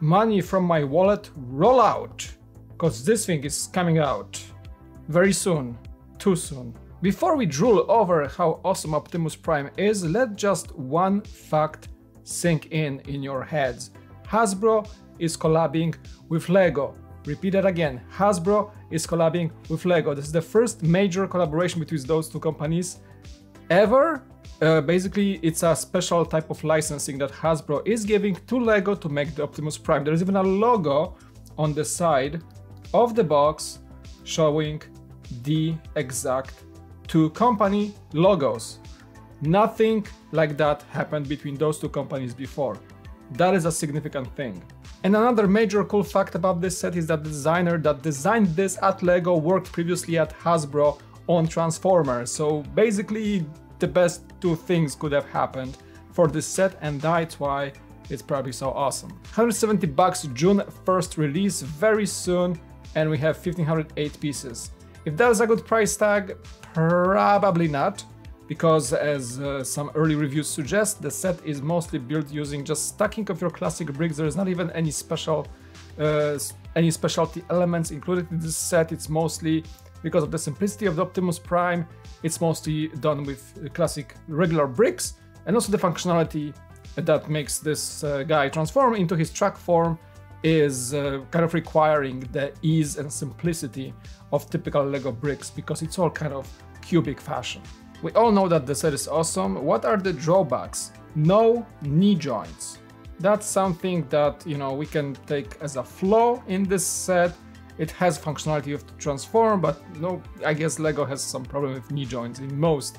money from my wallet roll out, because this thing is coming out very soon, too soon. Before we drool over how awesome Optimus Prime is, let just one fact sink in in your heads. Hasbro is collabing with LEGO. Repeat that again, Hasbro is collabing with LEGO. This is the first major collaboration between those two companies ever. Uh, basically, it's a special type of licensing that Hasbro is giving to LEGO to make the Optimus Prime. There is even a logo on the side of the box showing the exact two company logos. Nothing like that happened between those two companies before. That is a significant thing. And another major cool fact about this set is that the designer that designed this at LEGO worked previously at Hasbro on Transformers. So basically the best two things could have happened for this set and that's why it's probably so awesome. 170 bucks June 1st release very soon and we have 1508 pieces. If that is a good price tag, probably not because as uh, some early reviews suggest, the set is mostly built using just stacking of your classic bricks. There is not even any special, uh, any specialty elements included in this set. It's mostly because of the simplicity of the Optimus Prime. It's mostly done with classic regular bricks and also the functionality that makes this uh, guy transform into his truck form is uh, kind of requiring the ease and simplicity of typical Lego bricks because it's all kind of cubic fashion. We all know that the set is awesome. What are the drawbacks? No knee joints. That's something that, you know, we can take as a flaw in this set. It has functionality of transform, but no, I guess Lego has some problem with knee joints in most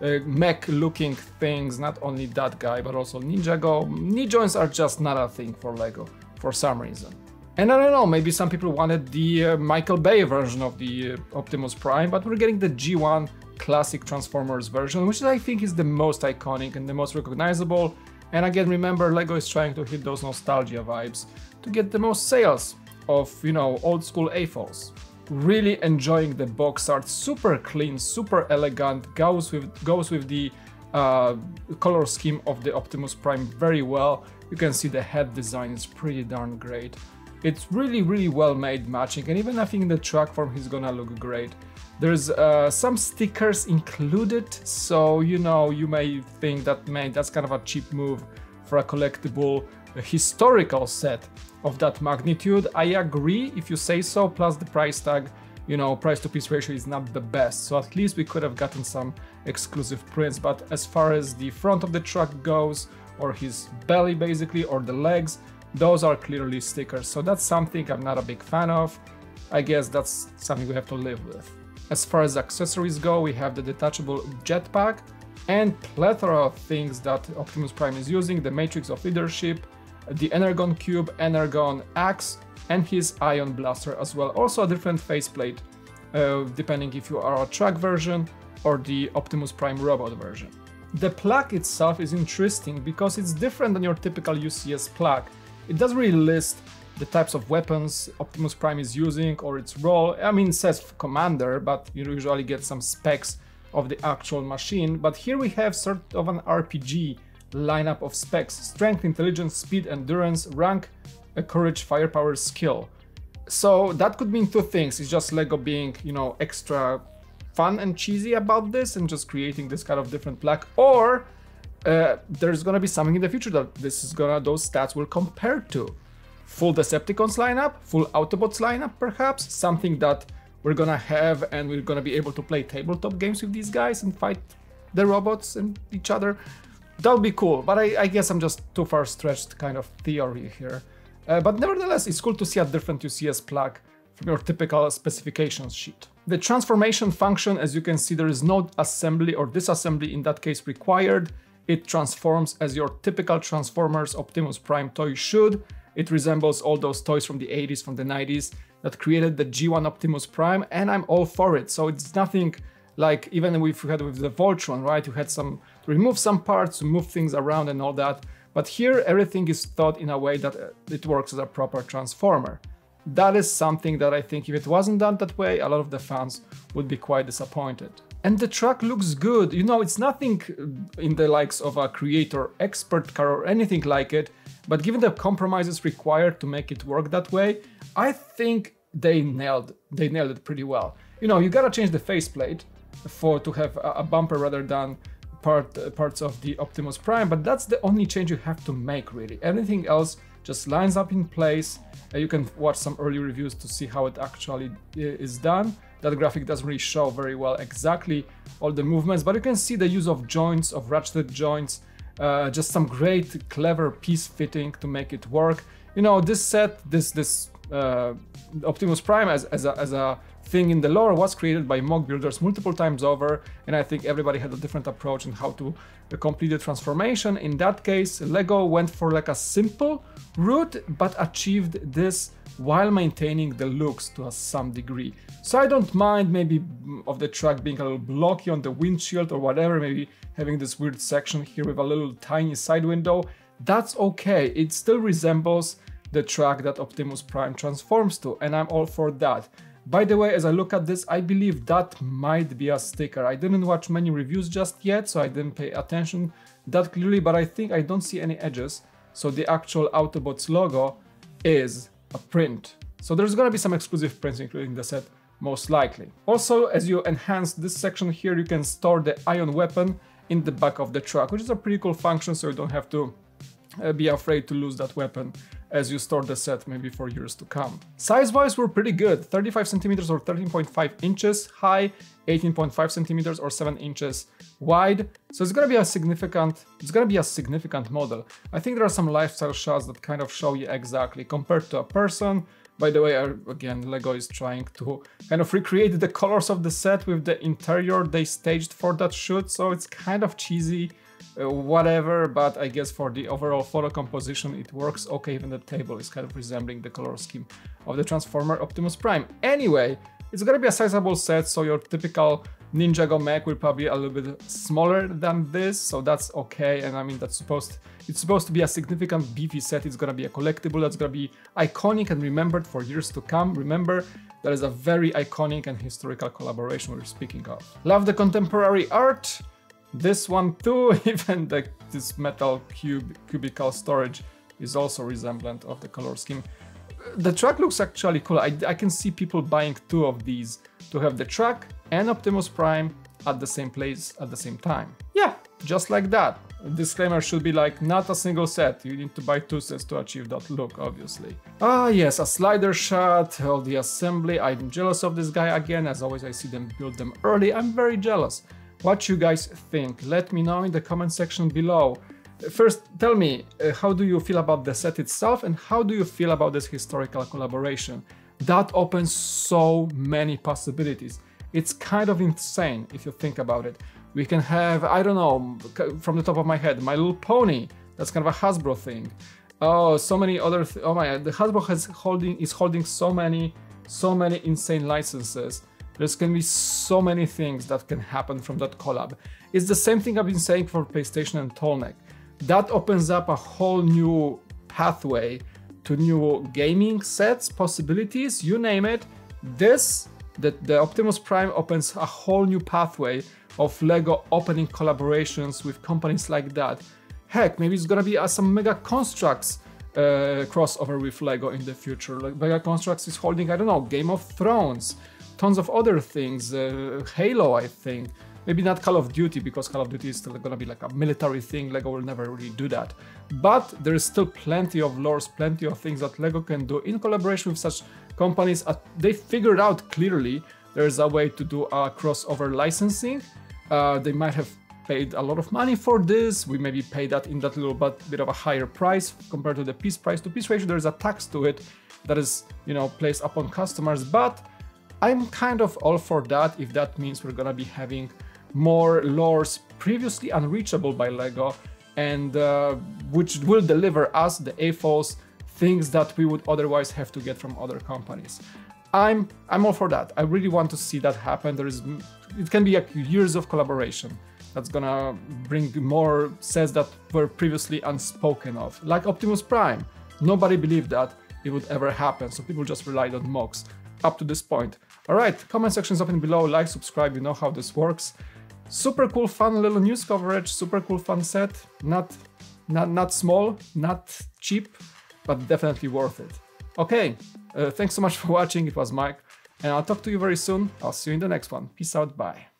uh, mech looking things, not only that guy, but also Ninjago. Knee joints are just not a thing for Lego for some reason. And I don't know, maybe some people wanted the uh, Michael Bay version of the uh, Optimus Prime, but we're getting the G1 classic Transformers version, which I think is the most iconic and the most recognizable. And again, remember, LEGO is trying to hit those nostalgia vibes to get the most sales of, you know, old school AFOLs. Really enjoying the box art, super clean, super elegant, goes with, goes with the uh, color scheme of the Optimus Prime very well. You can see the head design is pretty darn great. It's really, really well made matching, and even I think the truck form is gonna look great. There's uh, some stickers included, so you know, you may think that, man, that's kind of a cheap move for a collectible historical set of that magnitude. I agree if you say so, plus the price tag, you know, price to piece ratio is not the best, so at least we could have gotten some exclusive prints, but as far as the front of the truck goes, or his belly basically, or the legs, those are clearly stickers, so that's something I'm not a big fan of. I guess that's something we have to live with. As far as accessories go, we have the detachable jetpack and plethora of things that Optimus Prime is using, the Matrix of Leadership, the Energon Cube, Energon Axe, and his Ion Blaster as well. Also a different faceplate, uh, depending if you are a truck version or the Optimus Prime robot version. The plaque itself is interesting because it's different than your typical UCS plaque. It doesn't really list the types of weapons Optimus Prime is using or its role. I mean, it says commander, but you usually get some specs of the actual machine. But here we have sort of an RPG lineup of specs. Strength, intelligence, speed, endurance, rank, courage, firepower, skill. So that could mean two things. It's just LEGO being, you know, extra fun and cheesy about this and just creating this kind of different plaque. Or uh, there's gonna be something in the future that this is gonna, those stats will compare to full Decepticons lineup, full Autobots lineup perhaps, something that we're gonna have and we're gonna be able to play tabletop games with these guys and fight the robots and each other. That would be cool, but I, I, guess I'm just too far stretched kind of theory here. Uh, but nevertheless, it's cool to see a different UCS plug from your typical specifications sheet. The transformation function, as you can see, there is no assembly or disassembly in that case required. It transforms as your typical Transformers Optimus Prime toy should, it resembles all those toys from the 80s, from the 90s that created the G1 Optimus Prime, and I'm all for it. So it's nothing like even if you had with the Voltron, right? You had some remove some parts, move things around and all that. But here everything is thought in a way that uh, it works as a proper transformer. That is something that I think if it wasn't done that way, a lot of the fans would be quite disappointed. And the truck looks good. You know, it's nothing uh, in the likes of a creator expert car or anything like it. but given the compromises required to make it work that way, I think they nailed they nailed it pretty well. You know, you gotta change the faceplate for to have a, a bumper rather than part uh, parts of the Optimus Prime, but that's the only change you have to make really. Everything else just lines up in place. Uh, you can watch some early reviews to see how it actually uh, is done. That graphic doesn't really show very well exactly all the movements, but you can see the use of joints, of ratcheted joints, uh, just some great, clever piece fitting to make it work. You know, this set, this this uh, Optimus Prime as, as, a, as a thing in the lore was created by MOC builders multiple times over, and I think everybody had a different approach on how to uh, complete the transformation. In that case, LEGO went for like a simple route, but achieved this while maintaining the looks to some degree. So I don't mind maybe of the track being a little blocky on the windshield or whatever, maybe having this weird section here with a little tiny side window. That's okay, it still resembles the track that Optimus Prime transforms to, and I'm all for that. By the way, as I look at this, I believe that might be a sticker. I didn't watch many reviews just yet, so I didn't pay attention that clearly, but I think I don't see any edges. So the actual Autobots logo is a print. So there's gonna be some exclusive prints including the set, most likely. Also, as you enhance this section here, you can store the ion weapon in the back of the truck, which is a pretty cool function so you don't have to uh, be afraid to lose that weapon as you store the set maybe for years to come. Size-wise, we're pretty good. 35 centimeters or 13.5 inches high, 18.5 centimeters or 7 inches wide. So it's gonna be a significant, it's gonna be a significant model. I think there are some lifestyle shots that kind of show you exactly compared to a person. By the way, again, LEGO is trying to kind of recreate the colors of the set with the interior they staged for that shoot, so it's kind of cheesy uh, whatever, but I guess for the overall photo composition it works okay, even the table is kind of resembling the color scheme of the Transformer Optimus Prime. Anyway, it's gonna be a sizable set, so your typical Ninjago mech will probably a little bit smaller than this, so that's okay, and I mean that's supposed it's supposed to be a significant beefy set, it's gonna be a collectible that's gonna be iconic and remembered for years to come. Remember, that is a very iconic and historical collaboration we're speaking of. Love the contemporary art, this one too, even the, this metal cube cubical storage is also resemblant of the color scheme. The truck looks actually cool. I, I can see people buying two of these to have the truck and Optimus Prime at the same place at the same time. Yeah, just like that. Disclaimer should be like, not a single set, you need to buy two sets to achieve that look, obviously. Ah yes, a slider shot, all the assembly, I'm jealous of this guy again, as always I see them build them early, I'm very jealous what you guys think. Let me know in the comment section below. First, tell me, uh, how do you feel about the set itself and how do you feel about this historical collaboration? That opens so many possibilities. It's kind of insane if you think about it. We can have, I don't know, from the top of my head, My Little Pony. That's kind of a Hasbro thing. Oh, so many other, oh my, the Hasbro has holding is holding so many, so many insane licenses. There's gonna be so many things that can happen from that collab. It's the same thing I've been saying for PlayStation and Tallneck. That opens up a whole new pathway to new gaming sets, possibilities, you name it. This, the, the Optimus Prime opens a whole new pathway of LEGO opening collaborations with companies like that. Heck, maybe it's gonna be uh, some Mega Construx uh, crossover with LEGO in the future. Like Mega Construx is holding, I don't know, Game of Thrones, tons of other things. Uh, Halo, I think. Maybe not Call of Duty, because Call of Duty is still gonna be like a military thing. LEGO will never really do that. But there is still plenty of lores, plenty of things that LEGO can do in collaboration with such companies. Uh, they figured out clearly there's a way to do a crossover licensing. Uh, they might have paid a lot of money for this. We maybe pay that in that little bit, bit of a higher price compared to the piece price to piece ratio. There's a tax to it that is, you know, placed upon customers, but I'm kind of all for that if that means we're gonna be having more lores previously unreachable by LEGO and uh, which will deliver us, the AFOLs, things that we would otherwise have to get from other companies. I'm I'm all for that. I really want to see that happen. There is it can be years of collaboration that's gonna bring more sets that were previously unspoken of, like Optimus Prime. Nobody believed that it would ever happen, so people just relied on MOCs up to this point. Alright, comment section is open below, like, subscribe, you know how this works. Super cool, fun little news coverage, super cool, fun set. Not Not, not small, not cheap, but definitely worth it. Okay, uh, thanks so much for watching. It was Mike, and I'll talk to you very soon. I'll see you in the next one. Peace out. Bye.